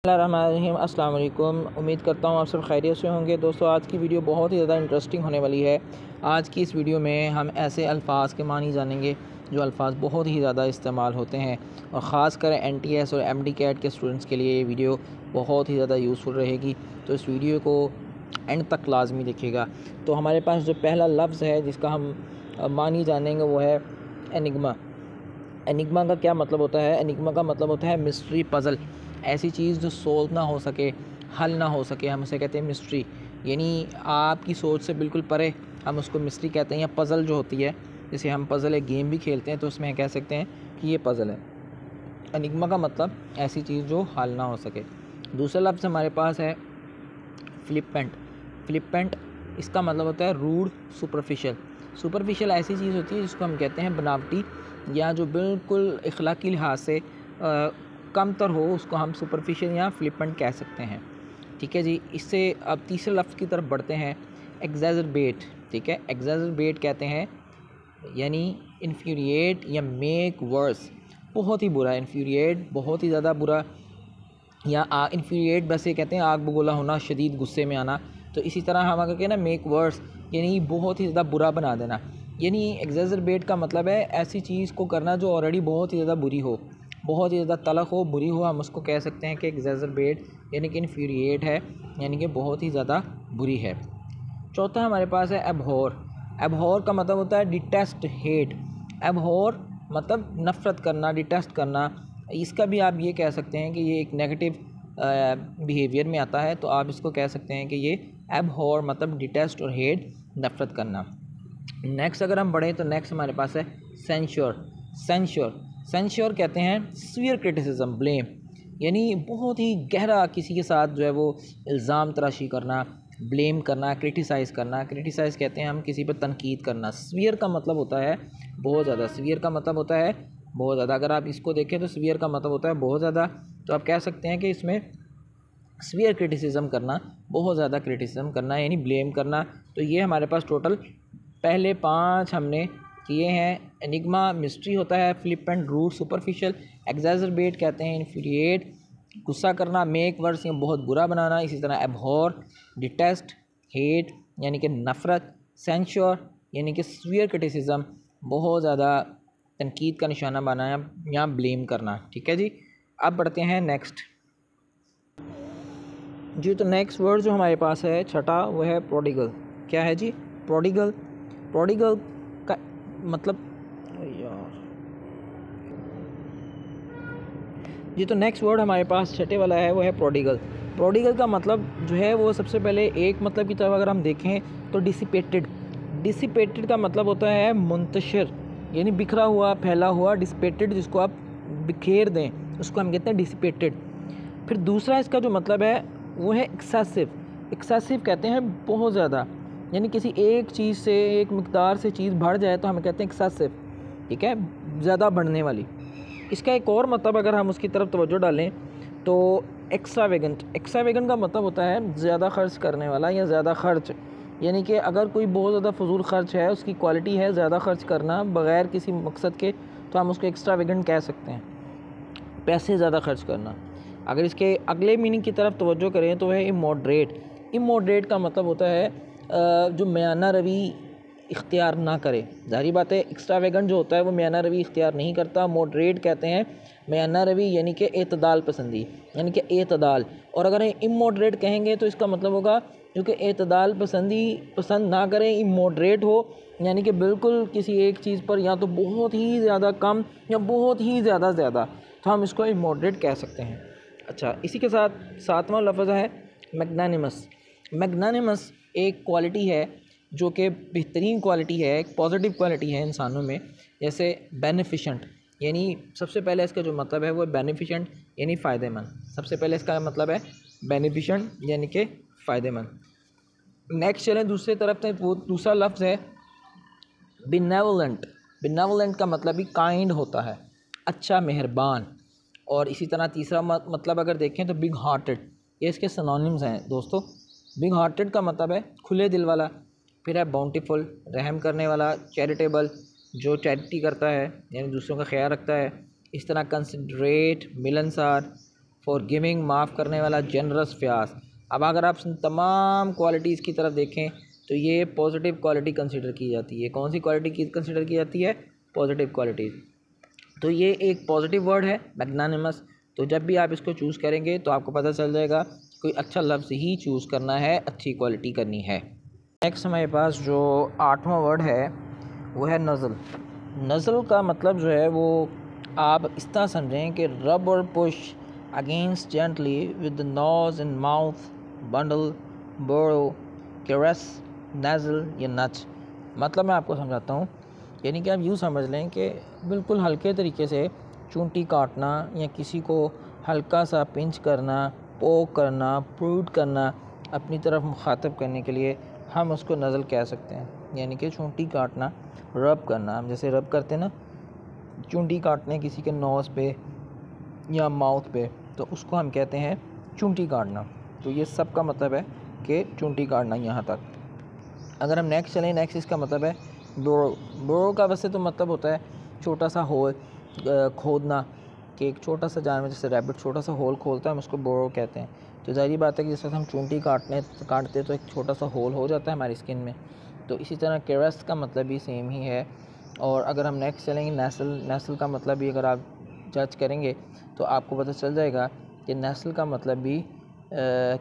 अस्सलाम वालेकुम उम्मीद करता हूँ आप सब खैरियत से होंगे। दोस्तों, आज की वीडियो बहुत ही ज़्यादा इंटरेस्टिंग होने वाली है। आज की इस वीडियो में हम ऐसे अल्फाज के मानी जानेंगे जो अल्फाज बहुत ही ज़्यादा इस्तेमाल होते हैं। और ख़ास कर एन टी एस और एम डी कैट के स्टूडेंट्स के लिए ये वीडियो बहुत ही ज़्यादा यूज़फुल रहेगी। तो इस वीडियो को एंड तक लाजमी देखिएगा। तो हमारे पास जो पहला लफ्ज़ है, जिसका हम मानी जानेंगे, वो है एनिग्मा एनिग्मा का क्या मतलब होता है? एनिग्मा का मतलब होता है मिस्ट्री पज़ल ऐसी चीज़ जो सोल्व ना हो सके, हल ना हो सके, हम उसे कहते हैं मिस्ट्री यानी आपकी सोच से बिल्कुल परे हम उसको मिस्ट्री कहते हैं या पज़ल जो होती है, जैसे हम पज़ल एक गेम भी खेलते हैं तो उसमें कह सकते हैं कि ये पज़ल है। अनिगमा का मतलब ऐसी चीज़ जो हल ना हो सके। दूसरा लफ्ज़ हमारे पास है फ्लिपेंट फ्लिपेंट इसका मतलब होता है रूड सुपरफिशियल सुपरफिशियल ऐसी चीज़ होती है जिसको हम कहते हैं बनावटी, या जो बिल्कुल इखलाकी लिहाज से कम तर हो, उसको हम सुपरफिशियल या फ्लिपेंट कह सकते हैं। ठीक है जी? इससे अब तीसरे लफ्ज़ की तरफ़ बढ़ते हैं एग्जैजरबेट ठीक है? एग्जैजरबेट कहते हैं, यानी इन्फ्यूरिएट या मेक वर्स बहुत ही बुरा इन्फ्यूरिएट बहुत ही ज़्यादा बुरा। या इन्फ्यूरिएट वैसे कहते हैं, आग बगोला होना, शदीद गुस्से में आना। तो इसी तरह हम अगर कहें ना मेक वर्स यानी बहुत ही ज़्यादा बुरा बना देना। यानी एग्जैजरबेट का मतलब है, ऐसी चीज़ को करना जो ऑलरेडी बहुत ही ज़्यादा बुरी हो। बहुत ही ज़्यादा तलख हो, बुरी हो, हम उसको कह सकते हैं कि एग्जैजरबेट यानी कि इन्फ्यूरिएट है, यानी कि बहुत ही ज़्यादा बुरी है। चौथा हमारे पास है एबहोर एबहोर का मतलब होता है डिटेस्ट हेट एबहोर मतलब नफ़रत करना डिटेस्ट करना. इसका भी आप ये कह सकते हैं कि ये एक नेगेटिव बिहेवियर में आता है तो आप इसको कह सकते हैं कि ये एबहोर मतलब डिटेस्ट और हेट नफ़रत करना। नेक्स्ट अगर हम बढ़ें तो नेक्स्ट हमारे पास है सेंश्योर सेंश्योर सेंश्योर कहते हैं सवियर क्रिटिसिज्म ब्लेम यानी बहुत ही गहरा किसी के साथ जो है वो इल्ज़ाम तराशी करना ब्लेम करना क्रिटिसाइज़ करना। क्रिटिसाइज़ कहते हैं हम किसी पर तनकीद करना। सवियर का मतलब होता है बहुत ज़्यादा। सवियर का मतलब होता है बहुत ज़्यादा। अगर आप इसको देखें तो सवियर का मतलब होता है बहुत ज़्यादा। तो आप कह सकते हैं कि इसमें सवियर क्रिटिसिज्म करना, बहुत ज़्यादा क्रिटिसिज्म करना, यानी ब्लेम करना। तो ये हमारे पास टोटल पहले पाँच हमने किए हैं एनिग्मा मिस्ट्री होता है flip and root superficial exacerbate कहते हैं इन्फ्यूरिएट गुस्सा करना मेक वर्ड्स या बहुत बुरा बनाना, इसी तरह एबहॉर डिटेस्ट हेट यानी कि नफ़रत सेंश्योर यानी कि स्वियर क्रिटिसिज्म बहुत ज़्यादा तनकीद का निशाना बनाना या ब्लेम करना, ठीक है जी? अब बढ़ते हैं नेक्स्ट जी तो नेक्स्ट वर्ड जो हमारे पास है, छठा, वो है प्रोडिगल क्या है जी? प्रोडिगल प्रोडिगल मतलब जी तो नेक्स्ट वर्ड हमारे पास छठे वाला है, वो है प्रोडिगल प्रोडिगल का मतलब जो है, वो सबसे पहले एक मतलब की तरफ़ अगर हम देखें तो डिसिपेटेड डिसिपेटेड का मतलब होता है मुंतशिर, यानी बिखरा हुआ, फैला हुआ डिसिपेटेड जिसको आप बिखेर दें, उसको हम कहते हैं डिसिपेटेड फिर दूसरा इसका जो मतलब है, वो है एक्सेसिव एक्सेसिव कहते हैं बहुत ज़्यादा. यानी किसी एक चीज़ से, एक मकदार से चीज़ बढ़ जाए तो हम कहते हैं एक्सेसिव ठीक है? ज़्यादा बढ़ने वाली। इसका एक और मतलब अगर हम उसकी तरफ़ तवज्जो डालें तो एक्स्ट्रा वेगेंट एक्स्ट्रा वेगेंट का मतलब होता है ज़्यादा खर्च करने वाला या ज़्यादा खर्च। यानी कि अगर कोई बहुत ज़्यादा फजूल खर्च है, उसकी क्वालिटी है ज़्यादा खर्च करना बग़ैर किसी मकसद के तो हम उसको एक्स्ट्रा वेगेंट कह सकते हैं। पैसे ज़्यादा खर्च करना। अगर इसके अगले मीनिंग की तरफ़ तवज्जो करें तो वह इमोड्रेट इमोड्रेट का मतलब होता है जो म्याना रवि इख्तियार ना करे। जारी बात है एक्स्ट्रा वेगन जो होता है, वो म्याना रवि इख्तियार नहीं करता। मोडरेट कहते हैं म्याना रवि, यानी कि एतदाल पसंदी, यानी कि एतदाल। और अगर इमोडरेट कहेंगे तो इसका मतलब होगा क्योंकि एतदाल पसंदी, पसंद ना करें इमोडरेट हो, यानी कि बिल्कुल किसी एक चीज़ पर या तो बहुत ही ज़्यादा कम या बहुत ही ज़्यादा ज़्यादा तो हम इसको इमोडरेट कह सकते हैं। अच्छा इसी के साथ सातवां लफ्ज़ है मैगनानिमस। मैगनानिमस एक क्वालिटी है, जो कि बेहतरीन क्वालिटी है, एक पॉजिटिव क्वालिटी है इंसानों में, जैसे बेनिफिशेंट यानी सबसे पहले इसका जो मतलब है वो बेनिफिशेंट यानी फ़ायदेमंद। सबसे पहले इसका मतलब है बेनिफिशेंट यानी कि फ़ायदेमंद। नेक्स्ट चलें दूसरी तरफ़ से, वो दूसरा लफ्ज़ है बिनेवलेंट बिनेवलेंट का मतलब भी काइंड होता है अच्छा मेहरबान। और इसी तरह तीसरा मतलब अगर देखें तो बिग हार्टेड ये इसके सनोनिम्स हैं दोस्तों। बिग हार्टेड का मतलब है खुले दिल वाला, फिर है बाउंटीफुल रहम करने वाला चैरिटेबल जो चैरिटी करता है, यानी दूसरों का ख्याल रखता है। इस तरह कंसनट्रेट मिलनसार फॉर गिविंग माफ़ करने वाला जनरस फ्यास अब अगर आप तमाम क्वालिटीज़ की तरफ़ देखें तो ये पॉजिटिव क्वालिटी कंसिडर की जाती है। कौन सी क्वालिटी की कंसिडर की जाती है? पॉजिटिव क्वालिटीज़ तो ये एक पॉजिटिव वर्ड है मैगनानिमस तो जब भी आप इसको चूज़ करेंगे तो आपको पता चल जाएगा कोई अच्छा लफ्ज़ ही चूज़ करना है, अच्छी क्वालिटी करनी है। नेक्स्ट हमारे पास जो आठवां वर्ड है, वो है नज़ल। नज़ल का मतलब जो है वो आप इस तरह समझें कि रब और push against gently with nose and mouth bundle burrow caress nuzzle या नच मतलब मैं आपको समझाता हूँ, यानी कि आप यूँ समझ लें कि बिल्कुल हल्के तरीके से चूंटी काटना या किसी को हल्का सा पिंच करना, पोक करना, प्रूट करना अपनी तरफ़ मुखातब करने के लिए हम उसको नज़ल कह सकते हैं। यानी कि चूंटी काटना, रब करना। हम जैसे रब करते हैं ना, चूंटी काटने किसी के नोज़ पे या माउथ पे तो उसको हम कहते हैं चूंटी काटना। तो ये सब का मतलब है कि चूंटी काटना यहाँ तक। अगर हम नेक्स्ट चलें नेक्स्ट इसका मतलब है बोरो। बोरो का वैसे तो मतलब होता है छोटा सा होल। खोदना कि एक छोटा सा जानवर जैसे रैबिट छोटा सा होल खोलता है हम उसको बोरो कहते हैं। तो ज़ाहिर बात है कि जैसे हम चूंटी काटने काटते तो एक छोटा सा होल हो जाता है हमारी स्किन में। तो इसी तरह केरस का मतलब भी सेम ही है। और अगर हम नेक्स्ट चलेंगे नेसल नेसल का मतलब भी अगर आप जज करेंगे तो आपको पता चल जाएगा कि नेसल का मतलब भी आ,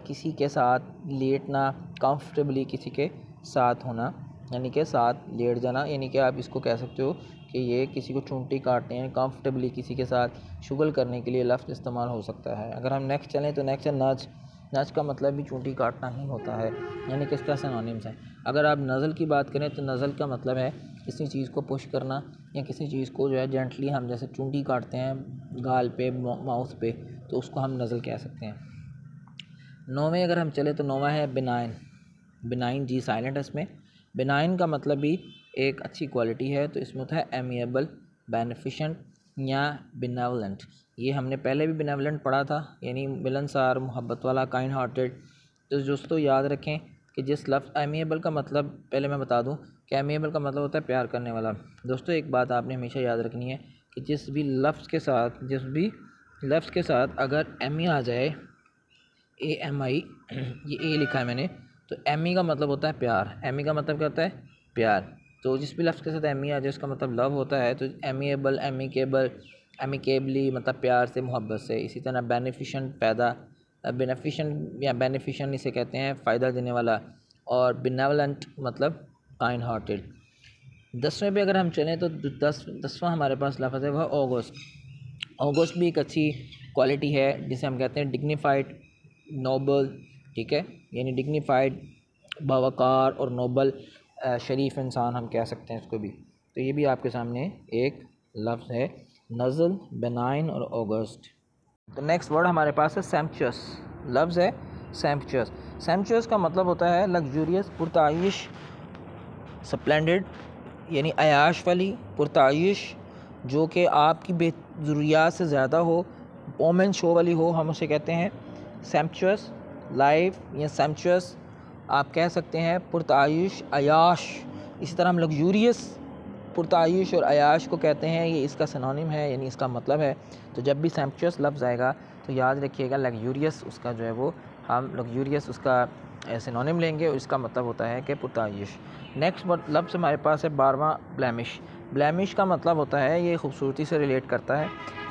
किसी के साथ लेटना कंफर्टेबली किसी के साथ होना यानी कि साथ लेट जाना यानी कि आप इसको कह सकते हो कि ये किसी को चूंटी काटने हैं कंफर्टेबली किसी के साथ शुगल करने के लिए लफ्ज़ इस्तेमाल हो सकता है। अगर हम नेक्स्ट चलें तो नेक्स्ट है नज नज का मतलब भी चूंटी काटना ही होता है, यानी कि इसका सिनोनिम्स हैं। अगर आप नज़ल की बात करें तो नज़ल का मतलब है किसी चीज़ को पुश करना या किसी चीज़ को जो है जेंटली हम जैसे चूंटी काटते हैं गाल पे माउथ पे तो उसको हम नज़ल कह सकते हैं। नौवें अगर हम चले तो नौवा है बिनाइन बिनाइन जी साइलेंट है इसमें। बिनाइन का मतलब भी एक अच्छी क्वालिटी है तो इसमें होता है एमिएबल बेनिफिशेंट या बिनावलेंट ये हमने पहले भी बिनावलेंट पढ़ा था, यानी मिलनसार, मोहब्बत वाला काइंड हार्टेड तो दोस्तों, याद रखें कि जिस लफ्ज़ एमिएबल का मतलब पहले मैं बता दूँ कि एमिएबल का मतलब होता है प्यार करने वाला. दोस्तों, एक बात आपने हमेशा याद रखनी है कि जिस भी लफ्ज़ के साथ, जिस भी लफ्ज़ के साथ अगर एम ई आ जाए ए एम आई ये ए लिखा है मैंने तो एम ई का मतलब होता है प्यार. एम ई का मतलब क्या होता है? प्यार. तो जिस भी लफ्ज़ के साथ एम आ जाए उसका मतलब लव होता है तो एमिएबल एमिकेबल एमिकेबली मतलब प्यार से, मोहब्बत से, इसी तरह बेनिफिशन पैदा बेनिफिशन या बेनिफिशन इसे कहते हैं, फ़ायदा देने वाला और बिनावलेंट मतलब काइंड हार्टेड दसवें पे अगर हम चलें तो दस, दसवां हमारे पास लफ्ज़ है, वह ऑगस्ट ऑगस्ट भी एक अच्छी क्वालिटी है, जिसे हम कहते हैं डिग्निफाइड नोबल ठीक है? यानी डिग्निफाइड बावकार और नोबल शरीफ इंसान हम कह सकते हैं इसको भी। तो ये भी आपके सामने एक लफ्ज़ है, नज़ल, बेनाइन और ऑगस्ट तो नेक्स्ट वर्ड हमारे पास है सैम्पचस। लफ्ज़ है सैम्पचस। सैम्पचस का मतलब होता है लग्जूरियस, पुरताइश, स्प्लेंडेड, यानी अयाश वाली पुरताइश, जो कि आपकी बेज़रूरियात से ज़्यादा हो, ओमेन शो वाली हो, हम उसे कहते हैं। सैम्पचस, लाइफ या सैम्पचस आप कह सकते हैं पुरताइश अयाश। इसी तरह हम लग्जूरियस पुरतायुश और अयाश को कहते हैं, ये इसका सनोनिम है, यानी इसका मतलब है। तो जब भी सैम्पचुअस लफ्ज़ आएगा तो याद रखिएगा, लग्जूरियस उसका जो है वो, हम लग्जूरियस उसका सिनोनिम लेंगे और इसका मतलब होता है कि पुरतायुश नेक्स्ट लफ्ज़ हमारे पास है बारवा ब्लैमिश ब्लैमिश का मतलब होता है, ये खूबसूरती से रिलेट करता है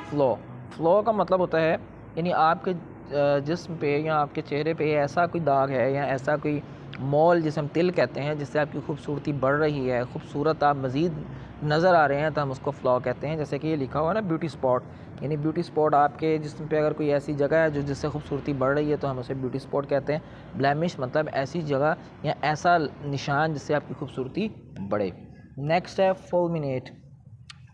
फ़्लो फ़्लो का मतलब होता है, यानी आपके जिसम पे या आपके चेहरे पे ऐसा कोई दाग है या ऐसा कोई मॉल जिसे हम तिल कहते हैं, जिससे आपकी खूबसूरती बढ़ रही है, खूबसूरत आप मज़ीद नज़र आ रहे हैं तो हम उसको फ्लॉ कहते हैं। जैसे कि ये लिखा हुआ ना, ब्यूटी स्पॉट। यानी ब्यूटी स्पॉट आपके जिसम पे अगर कोई ऐसी जगह है जो जिससे खूबसूरती बढ़ रही है तो हम उसे ब्यूटी स्पॉट कहते हैं। ब्लैमिश मतलब ऐसी जगह या ऐसा निशान जिससे आपकी खूबसूरती बढ़े। नेक्स्ट है फुलमिनेट।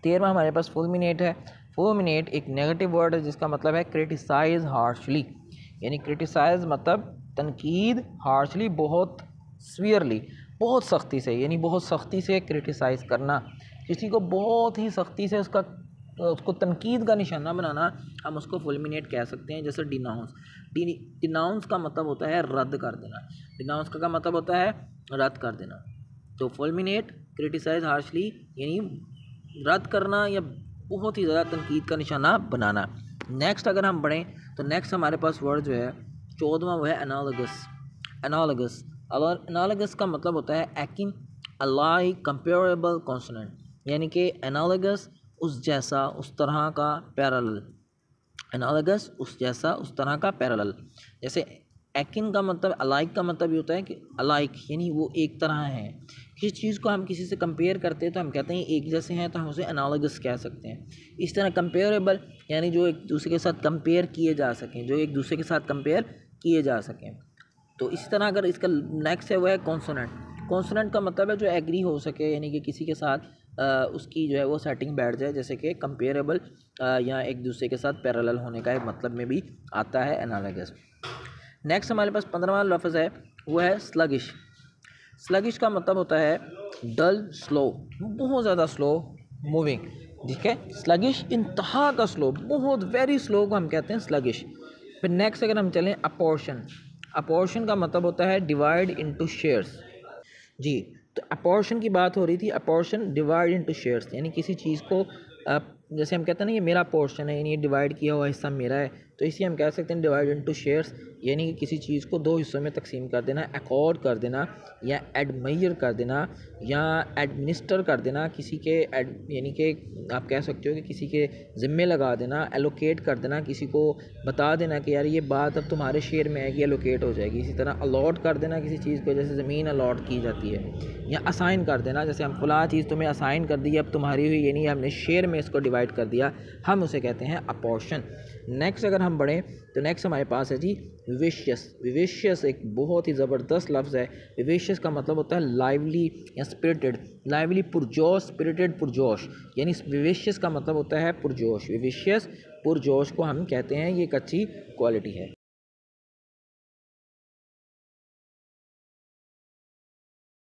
तेरहवा हमारे पास फुलमिनेट है। फुलमिनेट एक नेगेटिव वर्ड है, जिसका मतलब है क्रिटिसाइज हार्शली यानी क्रिटिसाइज मतलब तनकीद हार्शली बहुत स्वियरली बहुत सख्ती से, यानी बहुत सख्ती से क्रिटिसाइज़ करना। किसी को बहुत ही सख्ती से उसका, उसको तनकीद का निशाना बनाना, हम उसको फुलमिनेट कह सकते हैं, जैसे डिनाउंस डी डिनाउंस का मतलब होता है रद्द कर देना। डिनाउंस का मतलब होता है रद्द कर देना। तो फुलमिनेट क्रिटिसाइज हार्शली यानी रद्द करना या बहुत ही ज़्यादा तनकीद का निशाना बनाना। नेक्स्ट अगर हम पढ़ें तो नेक्स्ट हमारे पास वर्ड जो है, चौदवा वो है एनालगस अगर एनालगस का मतलब होता है एकिन अलाई कंपेरेबल कॉन्सोनेंट यानी कि एनालगस उस जैसा, उस तरह का पैरेलल एनालगस उस जैसा, उस तरह का पैरेलल जैसे एकिन का मतलब अलाइक का मतलब ये होता है कि अलाइक यानी वो एक तरह है। किसी चीज़ को हम किसी से कंपेयर करते हैं तो हम कहते हैं एक जैसे हैं तो हम उसे एनालगस कह सकते हैं। इस तरह कंपेरेबल यानी जो एक दूसरे के साथ कंपेयर किए जा सकें जो एक दूसरे के साथ कंपेयर किए जा सकें। तो इसी तरह अगर इसका नेक्स्ट है वो है कॉन्सोनेंट कॉन्सोनेंट का मतलब है जो एग्री हो सके यानी कि किसी के साथ आ, उसकी जो है वो सेटिंग बैठ जाए जैसे कि कंपेयरेबल या एक दूसरे के साथ पैरेलल होने का मतलब में भी आता है एनालगस नेक्स्ट हमारे पास पंद्रहवा लफ्ज़ है वो है स्लगिश स्लगिश का मतलब होता है डल स्लो बहुत ज़्यादा स्लो मूविंग ठीक है? स्लगिश इंतहा का स्लो बहुत वेरी स्लो को हम कहते हैं स्लगिश फिर नेक्स्ट अगर हम चलें अपोर्शन अपोर्शन का मतलब होता है डिवाइड इनटू शेयर्स जी तो अपोर्शन की बात हो रही थी अपोर्शन डिवाइड इनटू शेयर्स यानी किसी चीज़ को जैसे हम कहते हैं ना, ये मेरा पोर्शन है, यानी ये डिवाइड किया हुआ हिस्सा मेरा है तो इसी हम कह सकते हैं डिवाइड इनटू शेयर्स यानी कि किसी चीज़ को दो हिस्सों में तकसीम कर देना एकॉर्ड कर देना, या एडमयर कर देना, या एडमिनिस्टर कर देना, किसी के एड यानी कि आप कह सकते हो कि किसी के ज़िम्मे लगा देना एलोकेट कर देना, किसी को बता देना कि यार ये बात अब तुम्हारे शेयर में आएगी एलोकेट हो जाएगी। इसी तरह अलॉट कर देना किसी चीज़ को, जैसे ज़मीन अलॉट की जाती है, या असाइन कर देना, जैसे हम फला चीज़ तुम्हें असाइन कर दी, अब तुम्हारी हुई, यानी हमने शेयर में इसको डिवाइड कर दिया, हम उसे कहते हैं अपोर्शन नेक्स्ट अगर हम बढ़ें तो नेक्स्ट हमारे पास है जी विवेशियस। विवेशियस एक बहुत ही ज़बरदस्त लफ्ज़ है। विवेशियस का मतलब होता है लाइवली या स्पिरिटेड लाइवली पुरजोश स्पिरिटेड पुरजोश। यानी विवेशियस का मतलब होता है पुरजोश। विवेशियस पुरजोश को हम कहते हैं, ये एक अच्छी क्वालिटी है।